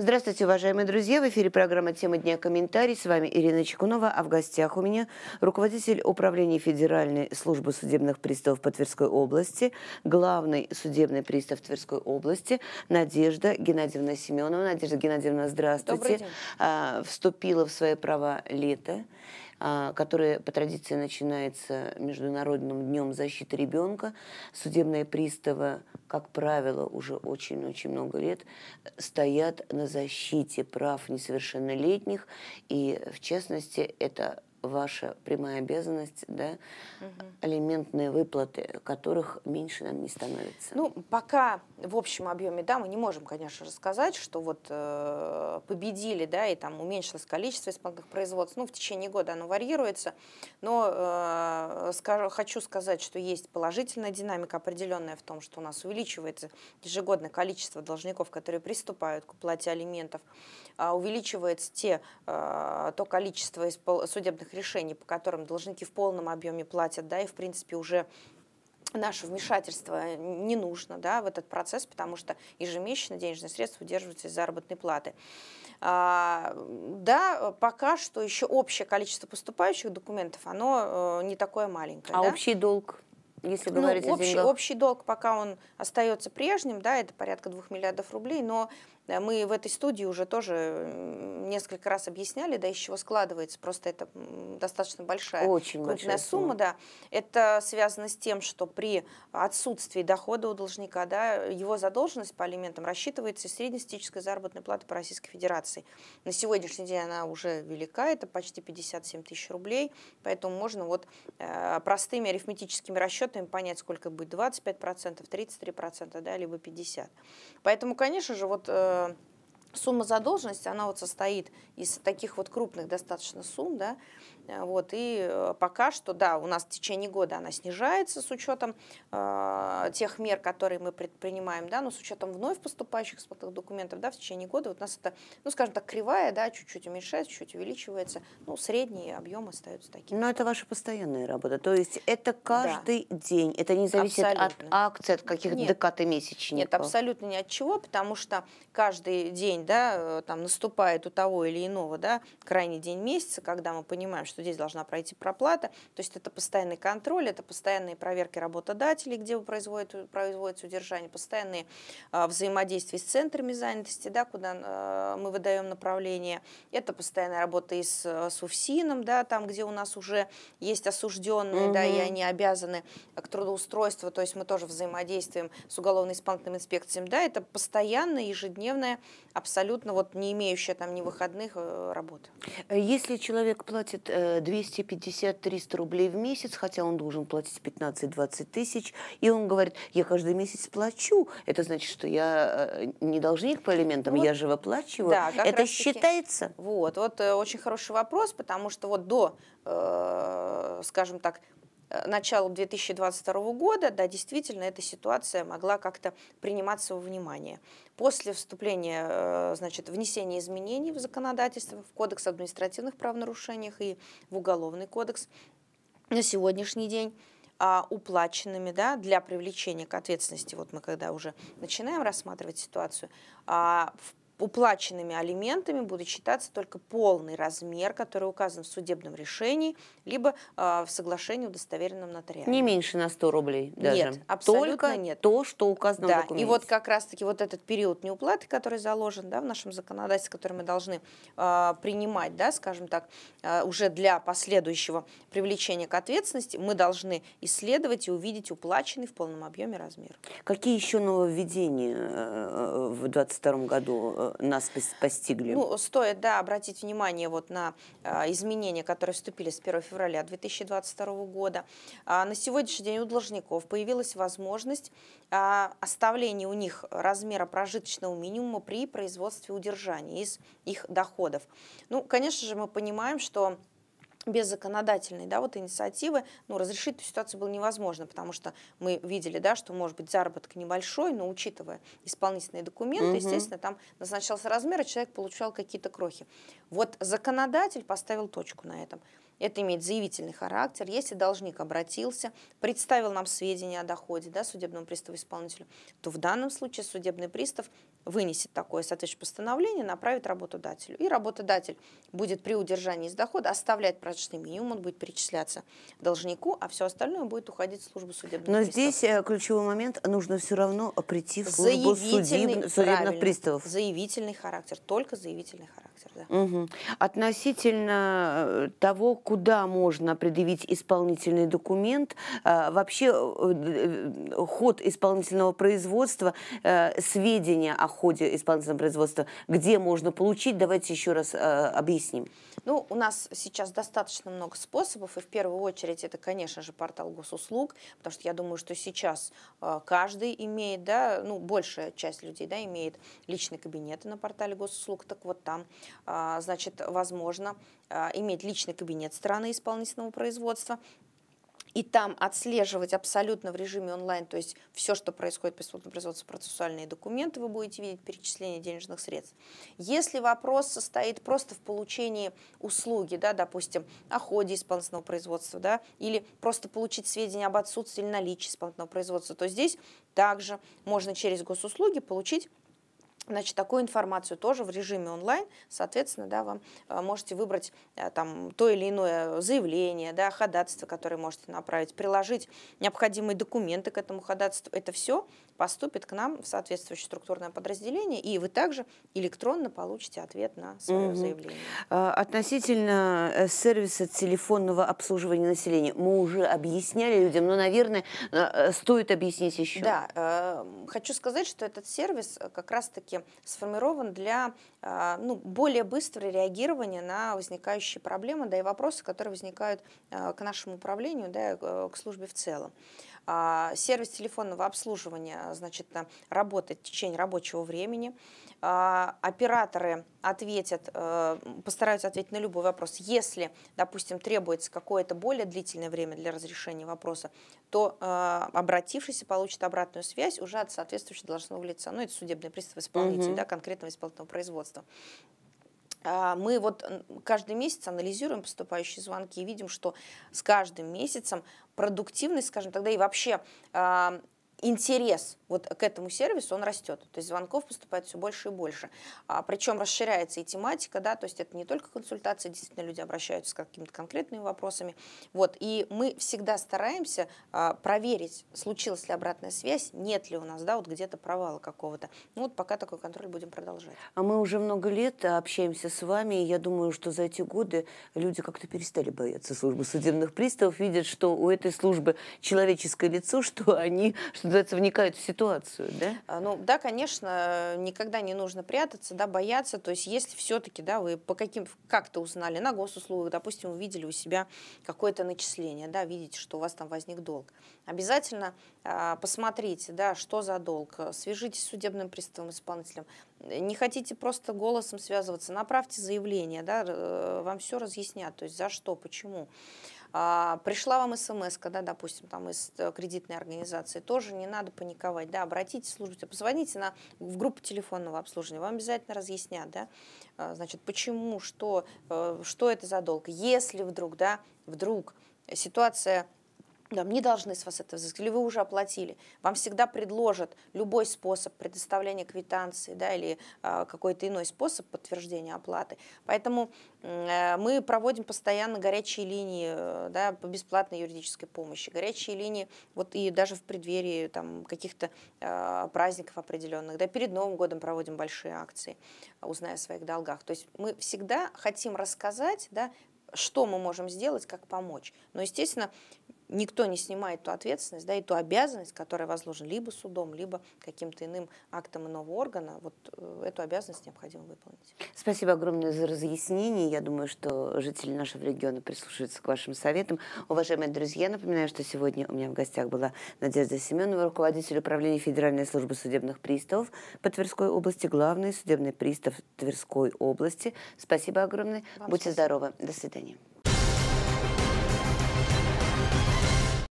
Здравствуйте, уважаемые друзья. В эфире программа «Тема дня. Комментарий». С вами Ирина Чекунова, а в гостях у меня руководитель управления Федеральной службы судебных приставов по Тверской области, главный судебный пристав Тверской области Надежда Геннадьевна Семенова. Надежда Геннадьевна, здравствуйте. Добрый день. А, вступила в свои права лето которое по традиции начинается Международным днем защиты ребенка. Судебные приставы, как правило, уже очень-очень много лет стоят на защите прав несовершеннолетних. И, в частности, это ваша прямая обязанность, да, угу. алиментные выплаты, которых меньше, наверное, не становится. Ну, пока в общем объеме, да, мы не можем, конечно же, сказать, что вот э, победили, да, и там уменьшилось количество исполнительных производств. Ну, в течение года оно варьируется, но э, скажу, хочу сказать, что есть положительная динамика определенная в том, что у нас увеличивается ежегодное количество должников, которые приступают к уплате алиментов, э, увеличивается те, э, то количество судебных судебных решений, по которым должники в полном объеме платят, да, и в принципе уже наше вмешательство не нужно да, в этот процесс, потому что ежемесячно денежные средства удерживаются из заработной платы. А, да, пока что еще общее количество поступающих документов, оно э, не такое маленькое. А да? общий долг? Если ну, говорить общий, о деньгах. общий долг пока он остается прежним, да, это порядка двух миллиардов рублей, но мы в этой студии уже тоже несколько раз объясняли, да, из чего складывается. Просто это достаточно большая Очень крупная сумма, сумма. да. Это связано с тем, что при отсутствии дохода у должника, да, его задолженность по алиментам рассчитывается из среднестатистической заработной платы по Российской Федерации. На сегодняшний день она уже велика, это почти 57 тысяч рублей, поэтому можно вот э, простыми арифметическими расчетами понять, сколько будет 25%, 33%, да, либо 50%. Поэтому, конечно же, вот э, сумма задолженности, она вот состоит из таких вот крупных достаточно сумм, да, Э, вот, и э, пока что, да, у нас в течение года она снижается с учетом э, тех мер, которые мы предпринимаем, да, но с учетом вновь поступающих исполнительных документов, да, в течение года вот у нас это, ну, скажем так, кривая, да, чуть-чуть уменьшается, чуть-чуть увеличивается, ну, средние объемы остаются такими. Но это ваша постоянная работа, то есть это каждый да. день, это не зависит абсолютно. от акций, от каких-то декад и месячников? Нет, абсолютно ни от чего, потому что каждый день, да, э, там наступает у того или иного, да, крайний день месяца, когда мы понимаем, что здесь должна пройти проплата. То есть это постоянный контроль, это постоянные проверки работодателей, где производят, производится удержание, постоянные а, взаимодействия с центрами занятости, да, куда а, мы выдаем направление. Это постоянная работа и с, с УФСИНом, да, там, где у нас уже есть осужденные, угу. да, и они обязаны к трудоустройству, то есть мы тоже взаимодействуем с уголовно-исполнительным инспекцией, да, это постоянная, ежедневная, абсолютно вот не имеющая там ни выходных э, работа. Если человек платит э, 250-300 рублей в месяц, хотя он должен платить 15-20 тысяч, и он говорит, я каждый месяц плачу, это значит, что я э, не должник по элементам, вот, я же выплачиваю. Да, это считается? Вот, вот э, очень хороший вопрос, потому что вот до, э, скажем так, Э, началу 2022 года, да, действительно, эта ситуация могла как-то приниматься во внимание. После вступления, э, значит, внесения изменений в законодательство, в Кодекс административных правонарушениях и в Уголовный кодекс, на сегодняшний день а, уплаченными да, для привлечения к ответственности, вот мы когда уже начинаем рассматривать ситуацию, а, в уплаченными алиментами будет считаться только полный размер, который указан в судебном решении, либо э, в соглашении удостоверенном нотариально. Не меньше на 100 рублей даже? Нет, абсолютно только нет. то, что указано да, в документе. И вот как раз-таки вот этот период неуплаты, который заложен да, в нашем законодательстве, который мы должны э, принимать, да, скажем так, э, уже для последующего привлечения к ответственности, мы должны исследовать и увидеть уплаченный в полном объеме размер. Какие еще нововведения в 2022 году нас постигли? Ну, стоит, да, обратить внимание вот на а, изменения, которые вступили с 1 февраля 2022 года. А, на сегодняшний день у должников появилась возможность а, оставления у них размера прожиточного минимума при производстве удержания из их доходов. Ну, конечно же, мы понимаем, что без законодательной да, вот инициативы ну, разрешить эту ситуацию было невозможно, потому что мы видели, да, что может быть заработок небольшой, но учитывая исполнительные документы, угу. естественно, там назначался размер, и человек получал какие-то крохи. Вот законодатель поставил точку на этом. Это имеет заявительный характер. Если должник обратился, представил нам сведения о доходе да, судебному приставу-исполнителю, то в данном случае судебный пристав вынесет такое соответствующее постановление, направит работодателю. И работодатель будет при удержании из дохода оставлять прожиточный минимум, он будет перечисляться должнику, а все остальное будет уходить в службу судебного Но здесь э, ключевой момент, нужно все равно прийти в службу судеб... судебных приставов. Заявительный характер, только заявительный характер. Да. Угу. Относительно э, того, куда можно предъявить исполнительный документ, э, вообще ход исполнительного производства, сведения о ходе исполнительного производства, где можно получить, давайте еще раз э, объясним. Ну, у нас сейчас достаточно много способов, и в первую очередь это, конечно же, портал госуслуг, потому что я думаю, что сейчас э, каждый имеет, да, ну, большая часть людей, да, имеет личные кабинеты на портале госуслуг, так вот там, э, значит, возможно э, иметь личный кабинет стороны исполнительного производства, и там отслеживать абсолютно в режиме онлайн, то есть все, что происходит по исполнительному производству, процессуальные документы, вы будете видеть перечисление денежных средств. Если вопрос состоит просто в получении услуги, да, допустим, о ходе исполнительного производства, да, или просто получить сведения об отсутствии или наличии исполнительного производства, то здесь также можно через госуслуги получить Значит, такую информацию тоже в режиме онлайн, соответственно, да, вам э, можете выбрать э, там то или иное заявление, да, ходатайство, которое можете направить, приложить необходимые документы к этому ходатайству. Это все поступит к нам в соответствующее структурное подразделение, и вы также электронно получите ответ на свое угу. заявление. А, относительно э, сервиса телефонного обслуживания населения, мы уже объясняли людям, но, наверное, стоит объяснить еще. Да, хочу сказать, что этот сервис как раз-таки сформирован для а, ну, более быстрого реагирования на возникающие проблемы, да и вопросы, которые возникают а, к нашему управлению, да, к службе в целом. А, сервис телефонного обслуживания значит, работает в течение рабочего времени. Операторы ответят, э, постараются ответить на любой вопрос. Если, допустим, требуется какое-то более длительное время для разрешения вопроса, то э, обратившийся получит обратную связь уже от соответствующего должностного лица. Ну, это судебный пристав исполнитель, угу. да, конкретного исполнительного производства. А, мы вот каждый месяц анализируем поступающие звонки и видим, что с каждым месяцем продуктивность, скажем, тогда и вообще а, интерес вот к этому сервису, он растет. То есть звонков поступает все больше и больше. А, причем расширяется и тематика, да, то есть это не только консультация, действительно люди обращаются с какими-то конкретными вопросами. Вот, и мы всегда стараемся а, проверить, случилась ли обратная связь, нет ли у нас, да, вот где-то провала какого-то. Ну вот пока такой контроль будем продолжать. А мы уже много лет общаемся с вами, и я думаю, что за эти годы люди как-то перестали бояться службы судебных приставов, видят, что у этой службы человеческое лицо, что они, что называется, вникают в ситуацию, да? А, ну, да, конечно, никогда не нужно прятаться, да, бояться. То есть, если все-таки, да, вы по каким, как-то узнали на госуслугах, допустим, увидели у себя какое-то начисление, да, видите, что у вас там возник долг, обязательно а, посмотрите, да, что за долг, свяжитесь с судебным приставом, исполнителем. Не хотите просто голосом связываться, направьте заявление, да, э, вам все разъяснят, то есть за что, почему. А, пришла вам смс, да, допустим, там из э, кредитной организации, тоже не надо паниковать, да, обратитесь в службу, позвоните на, в группу телефонного обслуживания, вам обязательно разъяснят, да, а, значит, почему, что, э, что это за долг. Если вдруг, да, вдруг ситуация там, не должны с вас это взыскать, или вы уже оплатили, вам всегда предложат любой способ предоставления квитанции да, или э, какой-то иной способ подтверждения оплаты. Поэтому э, мы проводим постоянно горячие линии э, да, по бесплатной юридической помощи, горячие линии вот и даже в преддверии там, каких-то э, праздников определенных. Да, перед Новым годом проводим большие акции, узная о своих долгах. То есть мы всегда хотим рассказать, да, что мы можем сделать, как помочь. Но, естественно, никто не снимает ту ответственность, да, и ту обязанность, которая возложена либо судом, либо каким-то иным актом иного органа, вот э, эту обязанность необходимо выполнить. Спасибо огромное за разъяснение. Я думаю, что жители нашего региона прислушаются к вашим советам. Уважаемые друзья, напоминаю, что сегодня у меня в гостях была Надежда Семенова, руководитель управления Федеральной службы судебных приставов по Тверской области, главный судебный пристав Тверской области. Спасибо огромное. Вам Будьте спасибо. здоровы. До свидания.